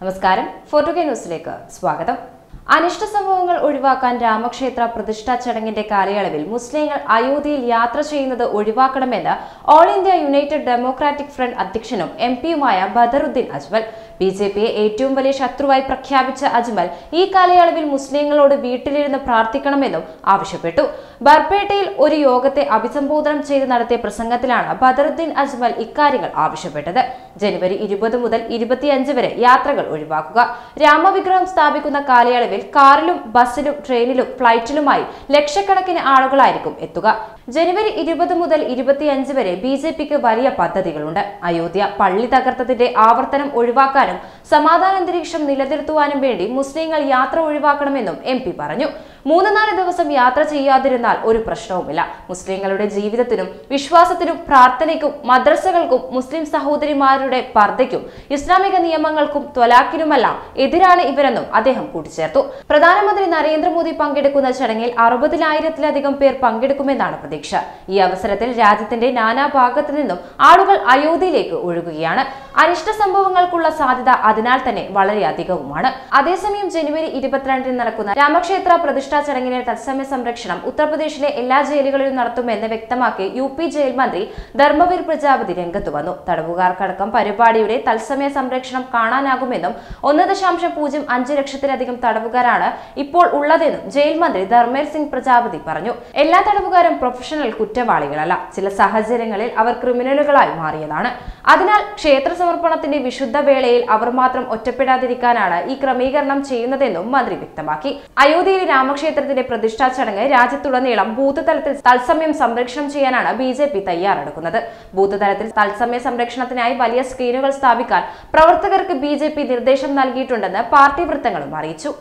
നമസ്കാരം. ഫോർട്ടുഗേ ന്യൂസിലേക്ക് സ്വാഗതം. അനിഷ്ട സംഭവങ്ങൾ ഒഴിവാക്കാൻ രാമക്ഷേത്ര പ്രതിഷ്ഠാ ചടങ്ങിന്റെ കാലയളവിൽ മുസ്ലിങ്ങൾ അയോധ്യയിൽ യാത്ര ചെയ്യുന്നത് ഒഴിവാക്കണമെന്ന് all India united democratic front അധ്യക്ഷനും എം പിയുമായ ബദറുദ്ദീൻ അജ്മൽ ബി ജെ പിയെ ഏറ്റവും വലിയ ശത്രുവായി പ്രഖ്യാപിച്ച അജ്മൽ ഈ കാലയളവിൽ മുസ്ലിങ്ങളോട് വീട്ടിലിരുന്ന് പ്രാർത്ഥിക്കണമെന്നും ആവശ്യപ്പെട്ടു. ബർപേട്ടയിൽ ഒരു യോഗത്തെ അഭിസംബോധന ചെയ്ത് നടത്തിയ പ്രസംഗത്തിലാണ് ബദറുദ്ദീൻ അജ്മൽ ഇക്കാര്യങ്ങൾ ആവശ്യപ്പെട്ടത്. ജനുവരി ഇരുപത് മുതൽ ഇരുപത്തിയഞ്ച് വരെ യാത്രകൾ ഒഴിവാക്കുക. രാമവിഗ്രഹം സ്ഥാപിക്കുന്ന കാലയളവിൽ കാറിലും ബസ്സിലും ട്രെയിനിലും ഫ്ലൈറ്റിലുമായി ലക്ഷക്കണക്കിന് ആളുകളായിരിക്കും എത്തുക. ജനുവരി ഇരുപത് മുതൽ ഇരുപത്തിയഞ്ച് വരെ ബി ജെ പിക്ക് വലിയ പദ്ധതികളുണ്ട്. അയോധ്യ പള്ളി തകർത്തതിന്റെ ആവർത്തനം ഒഴിവാക്കാനും സമാധാന അന്തരീക്ഷം നിലനിർത്തുവാനും വേണ്ടി മുസ്ലിങ്ങൾ യാത്ര ഒഴിവാക്കണമെന്നും എം പറഞ്ഞു. മൂന്ന് നാല് ദിവസം യാത്ര ചെയ്യാതിരുന്നാൽ ഒരു പ്രശ്നവുമില്ല. മുസ്ലിങ്ങളുടെ ജീവിതത്തിനും വിശ്വാസത്തിനും പ്രാർത്ഥനയ്ക്കും മദ്രസകൾക്കും മുസ്ലിം സഹോദരിമാരുടെ പർദ്ദയ്ക്കും ഇസ്ലാമിക നിയമങ്ങൾക്കും ത്വലാക്കിനുമെല്ലാം എതിരാണ് ഇവരെന്നും അദ്ദേഹം കൂട്ടിച്ചേർത്തു. പ്രധാനമന്ത്രി നരേന്ദ്രമോദി പങ്കെടുക്കുന്ന ചടങ്ങിൽ അറുപതിനായിരത്തിലധികം പേർ പങ്കെടുക്കുമെന്നാണ് പ്രതീക്ഷ. ഈ അവസരത്തിൽ രാജ്യത്തിന്റെ നാനാഭാഗത്തു നിന്നും ആളുകൾ അയോധ്യയിലേക്ക് ഒഴുകുകയാണ്. അനിഷ്ട സംഭവങ്ങൾക്കുള്ള സാധ്യത അതിനാൽ തന്നെ വളരെയധികവുമാണ്. അതേസമയം ജനുവരി ഇരുപത്തിരണ്ടിന് നടക്കുന്ന രാമക്ഷേത്ര പ്രതിഷ്ഠാ ചടങ്ങിന്റെ തത്സമയ സംരക്ഷണം ഉത്തർപ്രദേശിലെ എല്ലാ ജയിലുകളിലും നടത്തുമെന്ന് വ്യക്തമാക്കി യു പി ജയിൽ മന്ത്രി ധർമ്മവീർ പ്രജാപതി രംഗത്ത് വന്നു. തടവുകാർക്കടക്കം പരിപാടിയുടെ തത്സമയ സംരക്ഷണം കാണാനാകുമെന്നും ഒന്ന് ദശാംശം പൂജ്യം അഞ്ച് ലക്ഷത്തിലധികം തടവുകാരാണ് ഇപ്പോൾ ഉള്ളതെന്നും ജയിൽ മന്ത്രി ധർമ്മേർ സിംഗ് പ്രജാപതി പറഞ്ഞു. എല്ലാ തടവുകാരും പ്രൊഫഷണൽ കുറ്റവാളികളല്ല. ചില സാഹചര്യങ്ങളിൽ അവർ ക്രിമിനലുകളായി മാറിയതാണ്. അതിനാൽ ക്ഷേത്ര സമർപ്പണത്തിന്റെ വിശുദ്ധ വേളയിൽ അവർ മാത്രം ഒറ്റപ്പെടാതിരിക്കാനാണ് ഈ ക്രമീകരണം ചെയ്യുന്നതെന്നും മന്ത്രി വ്യക്തമാക്കി. അയോധ്യയിലെ രാമക്ഷേത്രത്തിന്റെ പ്രതിഷ്ഠാ ചടങ്ങ് രാജ്യത്തുടനീളം ബൂത്ത് തലത്തിൽ തത്സമയം സംരക്ഷണം ചെയ്യാനാണ് ബി ജെ പി തയ്യാറെടുക്കുന്നത്. ബൂത്ത് തലത്തിൽ തത്സമയ സംരക്ഷണത്തിനായി വലിയ സ്ക്രീനുകൾ സ്ഥാപിക്കാൻ പ്രവർത്തകർക്ക് ബി നിർദ്ദേശം നൽകിയിട്ടുണ്ടെന്ന് പാർട്ടി വൃത്തങ്ങളും അറിയിച്ചു.